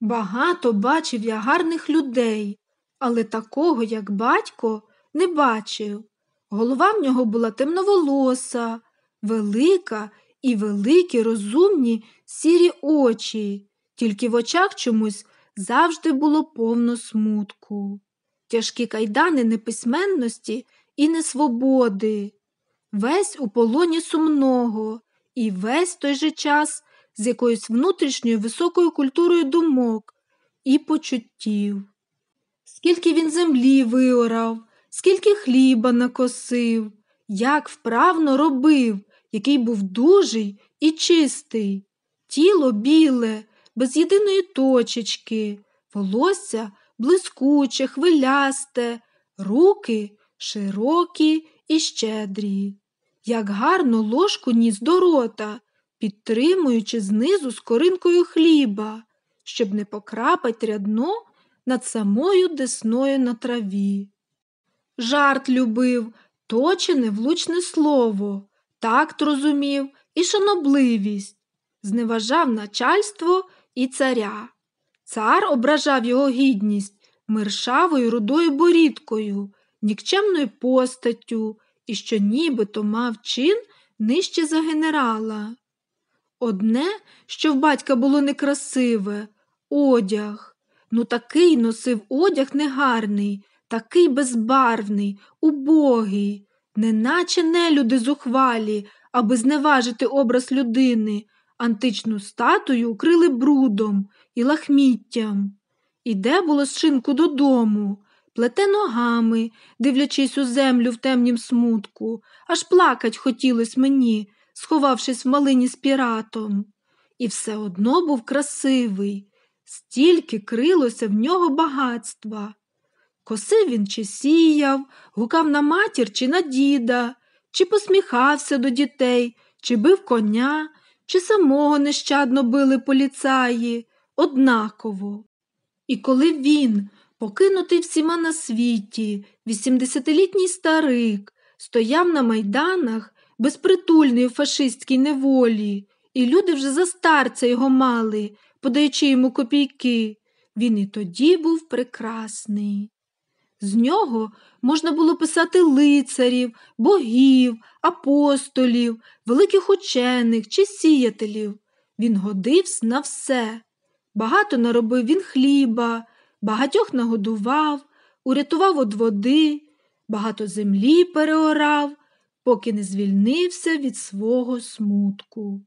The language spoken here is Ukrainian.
Багато бачив я гарних людей, але такого, як батько, не бачив. Голова в нього була темноволоса, велика і великі розумні сірі очі, тільки в очах чомусь завжди було повно смутку, тяжкі кайдани неписьменності і несвободи, весь у полоні сумного і весь той же час з якоюсь внутрішньою високою культурою думок і почуттів. Скільки він землі виорав, скільки хліба накосив, як вправно робив, який був дужий і чистий, тіло біле, без єдиної точечки, волосся блискуче, хвилясте, руки широкі і щедрі. Як гарно ложку ніс до рота, підтримуючи знизу скоринкою хліба, щоб не покрапать рядно над самою десною на траві. Жарт любив, точене влучне слово, такт розумів і шанобливість, зневажав начальство і царя. Цар ображав його гідність миршавою рудою борідкою, нікчемною постаттю і що нібито мав чин нижче за генерала. Одне, що в батька було некрасиве одяг. Ну такий носив одяг негарний, такий безбарвний, убогий, неначе нелюди зухвалі, аби зневажити образ людини, античну статую укрили брудом і лахміттям. Іде було з шинку додому, плете ногами, дивлячись у землю в темнім смутку, аж плакать хотілось мені, сховавшись в малині з піратом. І все одно був красивий, стільки крилося в нього багатства. Косив він чи сіяв, гукав на матір чи на діда, чи посміхався до дітей, чи бив коня, чи самого нещадно били поліцаї, однаково. І коли він, покинутий всіма на світі, вісімдесятилітній старик, стояв на майданах, безпритульний у фашистській неволі, і люди вже за старця його мали, подаючи йому копійки, він і тоді був прекрасний. З нього можна було писати лицарів, богів, апостолів, великих учених чи сіятелів. Він годився на все. Багато наробив він хліба, багатьох нагодував, урятував од води, багато землі переорав, поки не звільнився від свого смутку.